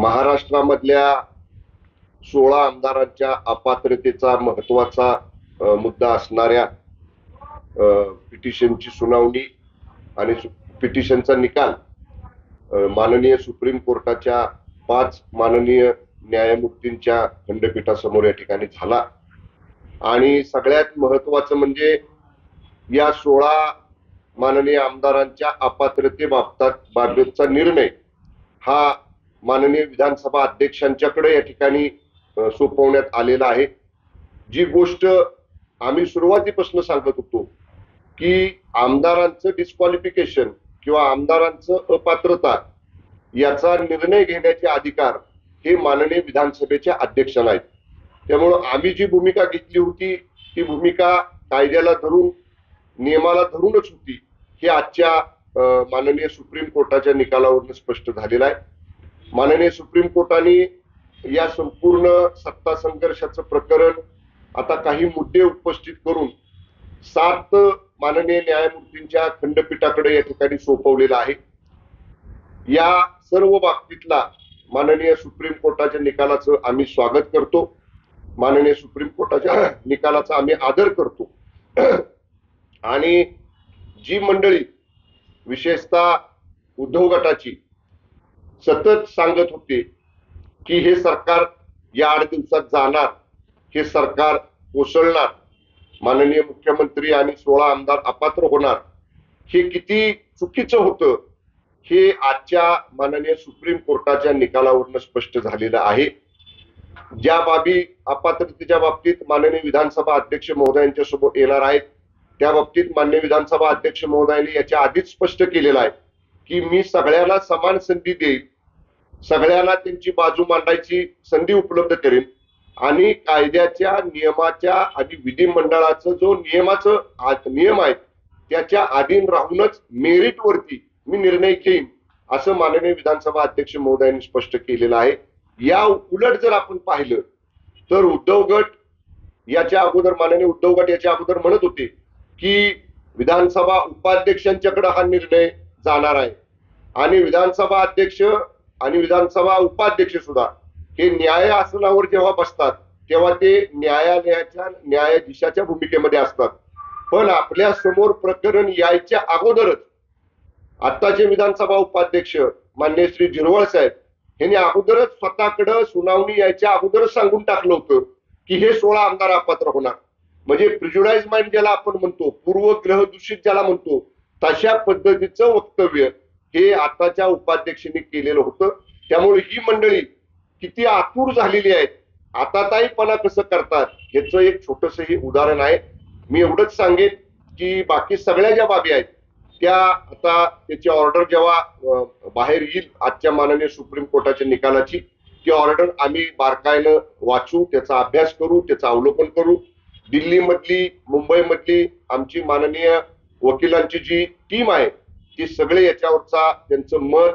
महाराष्ट्रामधल्या सोळा आमदारांच्या अपात्रतेचा महत्त्वाचा मुद्दा असणाऱ्या पिटिशनची सुनावणी आणि पिटिशनचा निकाल माननीय सुप्रीम कोर्टाच्या पाच माननीय न्यायमूर्तींच्या खंडपीठासमोर या ठिकाणी झाला. आणि सगळ्यात महत्वाचं म्हणजे या सोळा माननीय आमदारांच्या अपात्रतेबाबतात बाबतचा निर्णय हा माननीय विधानसभा अध्यक्षांच्याकडे या ठिकाणी सोपवण्यात आलेला आहे. जी गोष्ट आम्ही सुरुवातीपासून सांगत होतो की आमदारांचं डिस्क्वालिफिकेशन किंवा आमदारांचं अपात्रता याचा निर्णय घेण्याचे अधिकार हे माननीय विधानसभेच्या अध्यक्षांना आहेत त्यामुळं आम्ही जी भूमिका घेतली होती ती भूमिका कायद्याला धरून नियमाला धरूनच होती हे आजच्या माननीय सुप्रीम कोर्टाच्या निकालावरून स्पष्ट झालेलं आहे. माननीय सुप्रीम कोर्टाने या संपूर्ण सत्ता संघर्षाचं प्रकरण आता काही मुद्दे उपस्थित करून सात माननीय न्यायमूर्तींच्या खंडपीठाकडे या ठिकाणी सोपवलेलं आहे. या सर्व बाबतीतला माननीय सुप्रीम कोर्टाच्या निकालाचं आम्ही स्वागत करतो. माननीय सुप्रीम कोर्टाच्या निकालाचा आम्ही आदर करतो. आणि जी मंडळी विशेषतः उद्धव गटाची सतत सांगत होते की हे सरकार या आठ दिवसात जाणार हे सरकार कोसळणार माननीय मुख्यमंत्री आणि सोळा आमदार अपात्र होणार हे किती चुकीचं होतं हे आजच्या माननीय सुप्रीम कोर्टाच्या निकालावरून स्पष्ट झालेलं आहे. ज्या बाबी अपात्रतेच्या बाबतीत माननीय विधानसभा अध्यक्ष महोदयांच्या सोबत येणार आहेत त्या बाबतीत माननीय विधानसभा अध्यक्ष महोदयांनी याच्या आधीच स्पष्ट केलेलं आहे की मी सगळ्यांना समान संधी देईल सगळ्यांना त्यांची बाजू मांडायची संधी उपलब्ध करेन. आणि कायद्याच्या नियमाच्या आणि विधिमंडळाचं जो नियमाचं नियम आहे त्याच्या अधीन राहूनच मेरिटवरती मी निर्णय घेईन असं माननीय विधानसभा अध्यक्ष महोदयांनी स्पष्ट केलेलं आहे. या उलट जर आपण पाहिलं तर उद्धव गट याच्या अगोदर माननीय उद्धव गट याच्या अगोदर म्हणत होते की विधानसभा उपाध्यक्षांच्याकडे हा निर्णय जाणार आहे. आणि विधानसभा अध्यक्ष आणि विधानसभा उपाध्यक्ष सुद्धा हे न्याय आसनावर जेव्हा बसतात तेव्हा ते न्यायालयाच्या न्यायाधीशाच्या भूमिकेमध्ये असतात. पण आपल्यासमोर प्रकरण यायच्या अगोदरच आत्ताचे विधानसभा उपाध्यक्ष मान्य श्री जिरवळ साहेब यांनी अगोदरच स्वतःकडं सुनावणी यायच्या अगोदरच सांगून टाकलं होतं की हे सोळा आमदार अपात्र होणार. म्हणजे प्रिज्युडाईज माइंड ज्याला आपण म्हणतो पूर्वग्रह दूषित ज्याला म्हणतो तशा पद्धतीचं वक्तव्य हे आताच्या उपाध्यक्षांनी केलेलं होतं. त्यामुळे ही मंडळी किती आतुर झालेली आहेत. आता ताईपणा कसं करतात याचं एक छोटस हे उदाहरण आहे. मी एवढंच सांगेन की बाकी सगळ्या ज्या बाबी आहेत त्या आता त्याची ऑर्डर जेव्हा बाहेर येईल आजच्या माननीय सुप्रीम कोर्टाच्या निकालाची ती ऑर्डर आम्ही बारकायनं वाचू त्याचा अभ्यास करू त्याचं अवलोकन करू. दिल्लीमधली मुंबईमधली आमची माननीय वकिलांची जी टीम आहे ती सगळे याच्यावरचा त्यांचं मत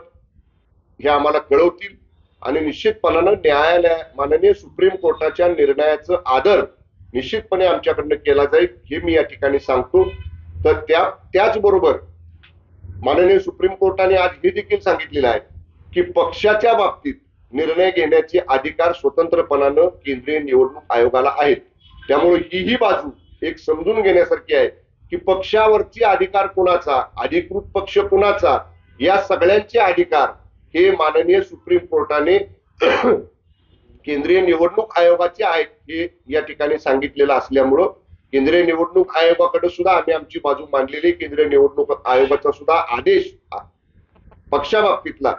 हे आम्हाला कळवतील. आणि निश्चितपणानं न्यायालय माननीय सुप्रीम कोर्टाच्या निर्णयाचं आदर निश्चितपणे आमच्याकडनं केला जाईल हे मी या ठिकाणी सांगतो. तर त्या त्याचबरोबर माननीय सुप्रीम कोर्टाने आज हे देखील सांगितलेलं आहे की पक्षाच्या बाबतीत निर्णय घेण्याचे अधिकार स्वतंत्रपणानं केंद्रीय निवडणूक आयोगाला आहेत. त्यामुळे हीही बाजू एक समजून घेण्यासारखी आहे. की पक्षावरची अधिकार कुणाचा अधिकृत पक्ष कुणाचा या सगळ्यांचे अधिकार हे माननीय सुप्रीम कोर्टाने केंद्रीय निवडणूक आयोगाचे आहेत हे या ठिकाणी सांगितलेलं असल्यामुळं केंद्रीय निवडणूक आयोगाकडे सुद्धा आम्ही आमची बाजू मांडलेली केंद्रीय निवडणूक आयोगाचा सुद्धा आदेश पक्षाबाबतीतला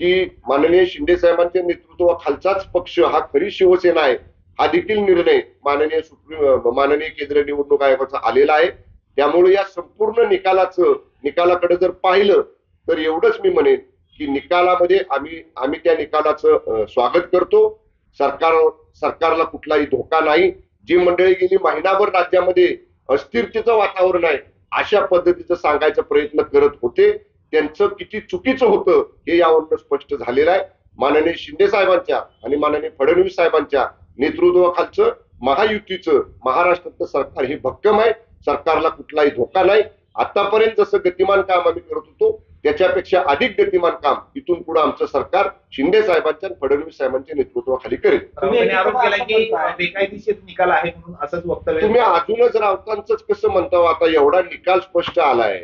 की माननीय शिंदे साहेबांच्या नेतृत्वाखालचाच पक्ष हा खरी शिवसेना आहे हा देखील निर्णय माननीय सुप्रीम माननीय केंद्रीय निवडणूक आयोगाचा आलेला आहे. त्यामुळे या संपूर्ण निकालाचं निकालाकडे जर पाहिलं तर एवढंच मी म्हणेन की निकालामध्ये आम्ही आम्ही त्या निकालाचं स्वागत करतो. सरकार सरकारला कुठलाही धोका नाही. जी मंडळी गेली महिनाभर राज्यामध्ये अस्थिरतेचं वातावरण आहे अशा पद्धतीचं सांगायचा प्रयत्न करत होते. त्यांचं किती चुकीचं होतं हे यावरून स्पष्ट झालेलं आहे. माननीय शिंदे साहेबांच्या आणि माननीय फडणवीस साहेबांच्या नेतृत्वाखालचं महायुतीचं महाराष्ट्रातलं सरकार हे भक्कम आहे. सरकारला कुठलाही धोका नाही. आतापर्यंत जसं गतिमान काम आम्ही करत होतो त्याच्यापेक्षा अधिक गतिमान काम इथून पुढे आमचं सरकार शिंदे साहेबांच्या आणि फडणवीस साहेबांच्या नेतृत्वाखाली करेल. तुम्ही राऊतांनी आरोप केला की असं म्हणताय. बेकायदेशीर निकाल आहे म्हणून असंच वक्तव्य तुम्ही अजूनच राऊतांच कसं म्हणता हो? आता एवढा निकाल स्पष्ट आलाय.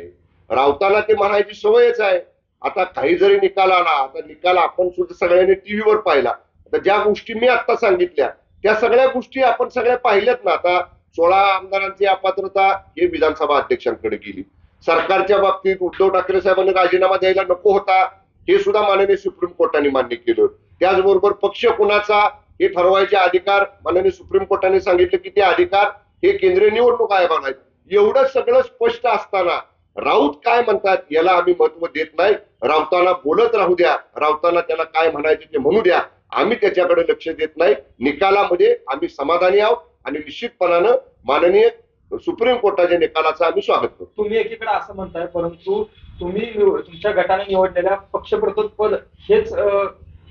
राऊताला ते म्हणायची सवयच आहे. आता काही जरी निकाल आला आता निकाल आपण सुद्धा सगळ्यांनी टीव्हीवर पाहिला. आता ज्या गोष्टी मी आता सांगितल्या त्या सगळ्या गोष्टी आपण सगळ्या पाहिल्यात ना. आता सोळा आमदारांची अपात्रता हे विधानसभा अध्यक्षांकडे गेली. सरकारच्या बाबतीत उद्धव ठाकरे साहेबांनी राजीनामा द्यायला नको होता हे सुद्धा माननीय सुप्रीम कोर्टाने मान्य केलं. त्याचबरोबर पक्ष कुणाचा हे ठरवायचे अधिकार माननीय सुप्रीम कोर्टाने सांगितलं की ते अधिकार हे केंद्रीय निवडणूक आयोगाला आहेत. एवढं सगळं स्पष्ट असताना राऊत काय म्हणतात याला आम्ही महत्त्व देत नाही. राऊताला बोलत राहू द्या. राऊतांना त्याला काय म्हणायचे ते म्हणू द्या. आम्ही त्याच्याकडे लक्ष देत नाही. निकालामध्ये आम्ही समाधानी आहोत. आणि निश्चितपणानं माननीय सुप्रीम कोर्टाच्या निकालाचं आम्ही स्वागत करतो. तुम्ही एकीकडे असं म्हणताय परंतु तुम्ही तुमच्या गटाने निवडलेल्या पक्षप्रतोद पद हेच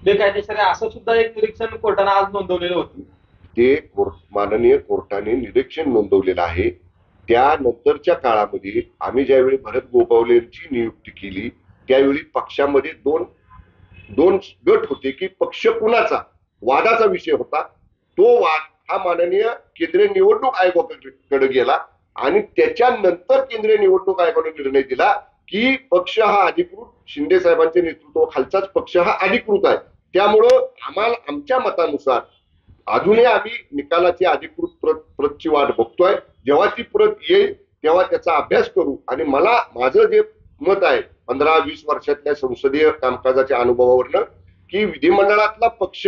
बेकायदेशीर आहे असं सुद्धा एक निरीक्षण कोर्टाने आज नोंदवलेलं होतं. ते कोर्ट माननीय कोर्टाने निरीक्षण नोंदवलेलं आहे. त्यानंतरच्या काळामध्ये आम्ही ज्यावेळी भरत गोपावलेंची नियुक्ती केली त्यावेळी पक्षामध्ये दोन दोन गट होते की पक्ष कुणाचा वादाचा विषय होता तो वाद हा माननीय केंद्रीय निवडणूक आयोगाकडे गेला आणि त्याच्यानंतर केंद्रीय निवडणूक आयोगाने निर्णय दिला की पक्ष हा अधिकृत शिंदे साहेबांच्या नेतृत्वाखालचाच पक्ष हा अधिकृत आहे. त्यामुळं आम्हाला आमच्या मतानुसार अजूनही आम्ही निकालाची अधिकृत प्रत प्रतची वाट बघतोय. जेव्हा ती प्रत येईल तेव्हा त्याचा अभ्यास करू. आणि मला माझं जे मत आहे पंधरा वीस वर्षातल्या संसदीय कामकाजाच्या अनुभवावरनं की विधिमंडळातला पक्ष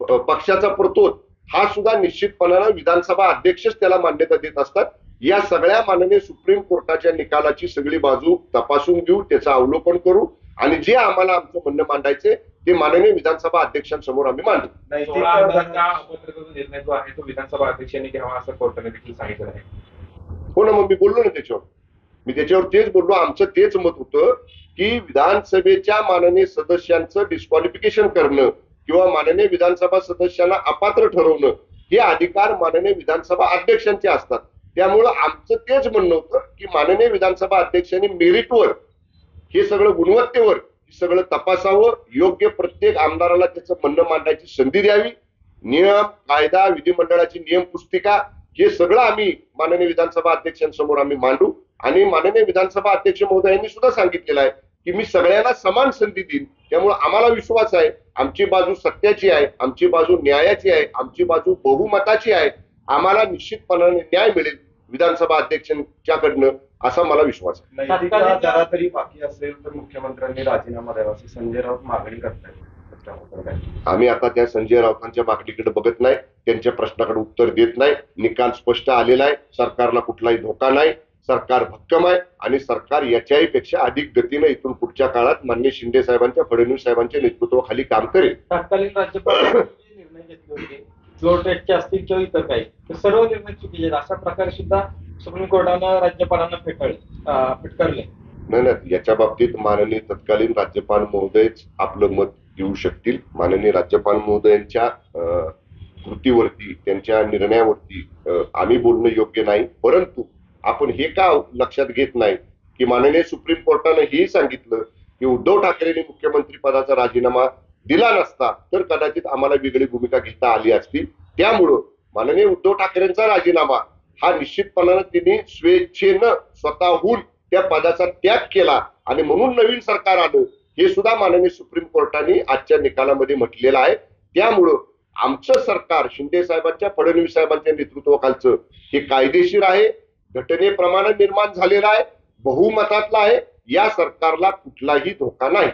पक्षाचा प्रतोद हा सुद्धा निश्चितपणानं विधानसभा अध्यक्षच त्याला मान्यता देत असतात. या सगळ्या माननीय सुप्रीम कोर्टाच्या निकालाची सगळी बाजू तपासून घेऊ त्याचं अवलोकन करू आणि जे आम्हाला आमचं म्हणणं मांडायचे ते माननीय विधानसभा अध्यक्षांसमोर आम्ही मांडू. निर्णय जो आहे तो विधानसभा अध्यक्षांनी घ्यावा असं कोर्टाने देखील सांगितलं आहे. हो ना मग मी बोललो ना त्याच्यावर. मी त्याच्यावर तेच बोललो आमचं तेच मत होतं की विधानसभेच्या माननीय सदस्यांचं डिस्क्वालिफिकेशन करणं किंवा माननीय विधानसभा सदस्यांना अपात्र ठरवणं हे अधिकार माननीय विधानसभा अध्यक्षांचे असतात. त्यामुळं आमचं तेच म्हणणं होतं की माननीय विधानसभा अध्यक्षांनी मेरिटवर हे सगळं गुणवत्तेवर हे सगळं तपासावं. योग्य प्रत्येक आमदाराला त्याचं म्हणणं मांडायची संधी द्यावी. नियम कायदा विधिमंडळाची नियम पुस्तिका हे सगळं आम्ही माननीय विधानसभा अध्यक्षांसमोर आम्ही मांडू. आणि माननीय विधानसभा अध्यक्ष महोदयांनी सुद्धा सांगितलेलं आहे की मी सगळ्यांना समान संधी देईन. त्यामुळे आम्हाला विश्वास आहे आमची बाजू सत्याची आहे आमची बाजू न्यायाची आहे आमची बाजू बहुमताची आहे आम्हाला निश्चितपणाने न्याय मिळेल विधानसभा अध्यक्षांच्याकडनं असा मला विश्वास आहे. नैतिकता जरा तरी बाकी असेल तर मुख्यमंत्र्यांनी राजीनामा द्यावा अशी संजय राऊत मागणी करतायत. आम्ही आता त्या संजय राऊतांच्या मागणीकडे बघत नाही त्यांच्या प्रश्नाकडे उत्तर देत नाही निकाल स्पष्ट आलेला आहे सरकारला कुठलाही धोका नाही सरकार भक्कम आहे आणि सरकार याच्याही पेक्षा अधिक गतीनं इथून पुढच्या काळात मान्य शिंदे साहेबांच्या फडणवीस साहेबांच्या नेतृत्वाखाली काम करेल. तत्कालीन होते. फ्लोर टेस्टचे असतील किंवा इतर काही. तर सर्व निर्णय चुकीचे अशा प्रकारे सुद्धा सुप्रीम कोर्टानं राज्यपालांना फेटाळले फिटकारले. नाही नाही. याच्या बाबतीत माननीय तत्कालीन राज्यपाल महोदयच आपलं मत देऊ शकतील. माननीय राज्यपाल महोदयांच्या कृतीवरती त्यांच्या निर्णयावरती आम्ही बोलणं योग्य नाही. परंतु आपण हे का लक्षात घेत नाही की माननीय सुप्रीम कोर्टानं हेही सांगितलं की उद्धव ठाकरेंनी मुख्यमंत्री पदाचा राजीनामा दिला नसता तर कदाचित आम्हाला वेगळी भूमिका घेता आली असती. त्यामुळं माननीय उद्धव ठाकरेंचा राजीनामा हा निश्चितपणानं त्यांनी स्वेच्छेनं स्वतःहून त्या पदाचा त्याग केला आणि म्हणून नवीन सरकार आलं हे सुद्धा माननीय सुप्रीम कोर्टाने आजच्या निकालामध्ये म्हटलेलं आहे. त्यामुळं आमचं सरकार शिंदे साहेबांच्या फडणवीस साहेबांच्या नेतृत्वाखालचं हे कायदेशीर आहे. घटनेप्रमाणे निर्माण झालेला आहे बहुमतातला आहे. या सरकारला कुठलाही धोका नाही.